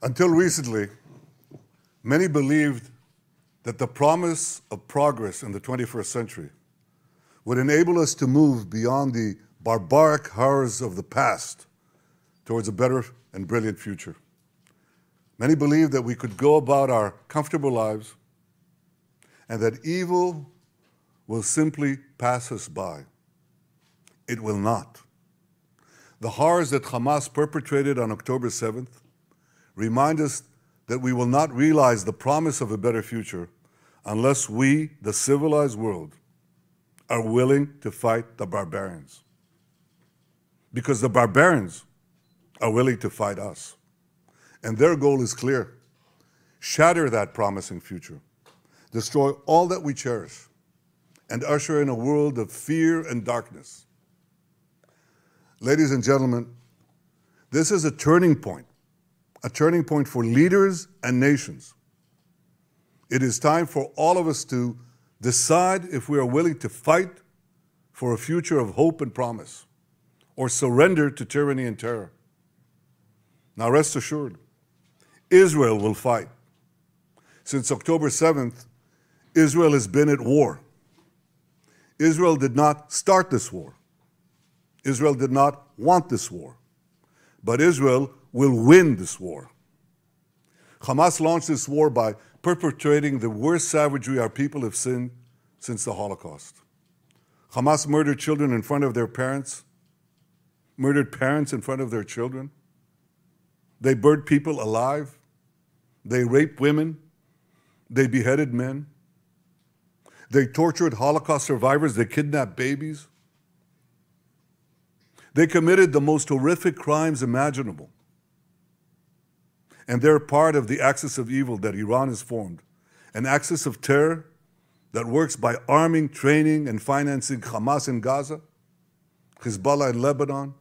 Until recently, many believed that the promise of progress in the 21st century would enable us to move beyond the barbaric horrors of the past towards a better and brilliant future. Many believed that we could go about our comfortable lives and that evil will simply pass us by. It will not. The horrors that Hamas perpetrated on October 7th remind us that we will not realize the promise of a better future unless we, the civilized world, are willing to fight the barbarians. Because the barbarians are willing to fight us. And their goal is clear shatter that promising future, destroy all that we cherish, and usher in a world of fear and darkness. Ladies and gentlemen, this is a turning point, a turning point for leaders and nations. It is time for all of us to decide if we are willing to fight for a future of hope and promise or surrender to tyranny and terror. Now, rest assured, Israel will fight. Since October 7th, Israel has been at war. Israel did not start this war. Israel did not want this war. But Israel will win this war. Hamas launched this war by perpetrating the worst savagery our people have seen since the Holocaust. Hamas murdered children in front of their parents, murdered parents in front of their children. They burned people alive. They raped women. They beheaded men. They tortured Holocaust survivors. They kidnapped babies. They committed the most horrific crimes imaginable. And they're part of the axis of evil that Iran has formed an axis of terror that works by arming, training, and financing Hamas in Gaza, Hezbollah in Lebanon,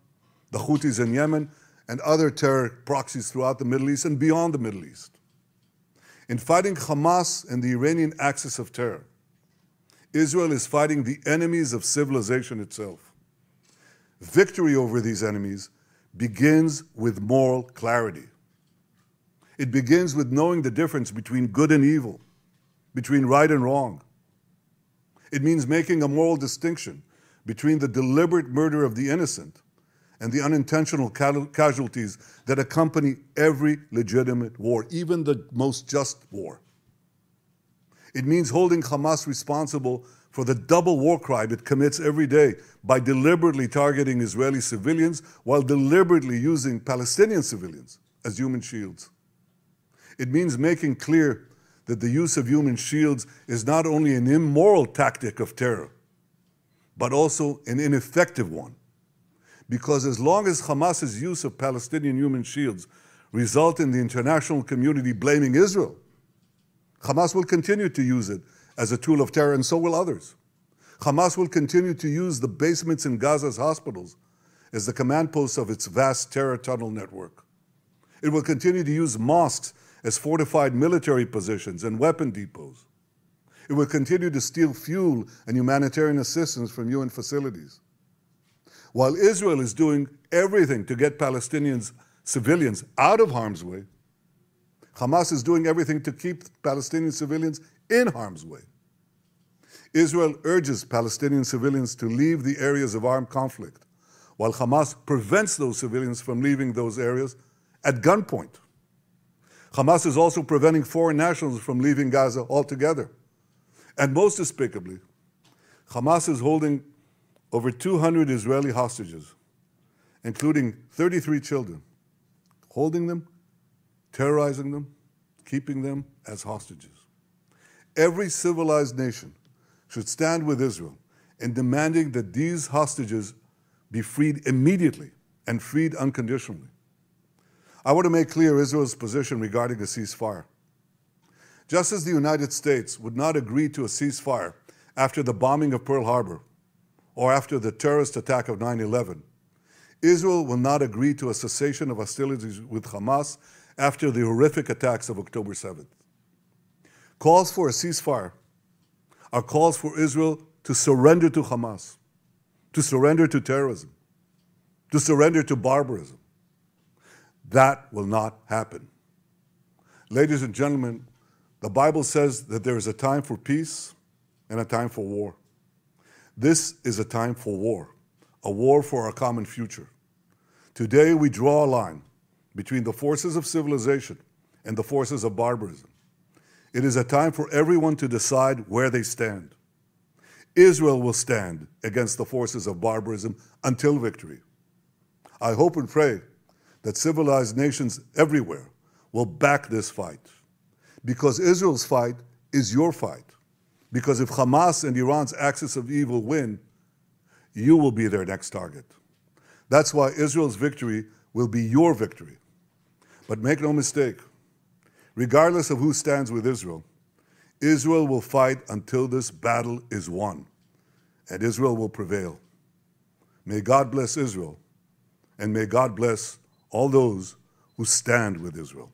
the Houthis in Yemen, and other terror proxies throughout the Middle East and beyond the Middle East. In fighting Hamas and the Iranian axis of terror, Israel is fighting the enemies of civilization itself. Victory over these enemies begins with moral clarity. It begins with knowing the difference between good and evil, between right and wrong. It means making a moral distinction between the deliberate murder of the innocent and the unintentional casualties that accompany every legitimate war, even the most just war. It means holding Hamas responsible for the double war crime it commits every day by deliberately targeting Israeli civilians while deliberately using Palestinian civilians as human shields. It means making clear that the use of human shields is not only an immoral tactic of terror, but also an ineffective one because as long as Hamas's use of Palestinian human shields result in the international community blaming Israel, Hamas will continue to use it as a tool of terror, and so will others. Hamas will continue to use the basements in Gaza's hospitals as the command posts of its vast terror tunnel network. It will continue to use mosques as fortified military positions and weapon depots. It will continue to steal fuel and humanitarian assistance from UN facilities. While Israel is doing everything to get Palestinians, civilians, out of harm's way, Hamas is doing everything to keep Palestinian civilians in harm's way. Israel urges Palestinian civilians to leave the areas of armed conflict, while Hamas prevents those civilians from leaving those areas at gunpoint. Hamas is also preventing foreign nationals from leaving Gaza altogether. And most despicably, Hamas is holding over 200 Israeli hostages, including 33 children, holding them, terrorizing them, keeping them as hostages. Every civilized nation should stand with Israel in demanding that these hostages be freed immediately and freed unconditionally. I want to make clear Israel's position regarding a ceasefire. Just as the United States would not agree to a ceasefire after the bombing of Pearl Harbor or after the terrorist attack of 9 11. Israel will not agree to a cessation of hostilities with Hamas after the horrific attacks of October 7th. Calls for a ceasefire are calls for Israel to surrender to Hamas, to surrender to terrorism, to surrender to barbarism. That will not happen. Ladies and gentlemen, the Bible says that there is a time for peace and a time for war. This is a time for war, a war for our common future. Today, we draw a line between the forces of civilization and the forces of barbarism. It is a time for everyone to decide where they stand. Israel will stand against the forces of barbarism until victory. I hope and pray that civilized nations everywhere will back this fight because Israel's fight is your fight. Because if Hamas and Iran's axis of evil win, you will be their next target. That's why Israel's victory will be your victory. But make no mistake, regardless of who stands with Israel, Israel will fight until this battle is won, and Israel will prevail. May God bless Israel, and may God bless all those who stand with Israel.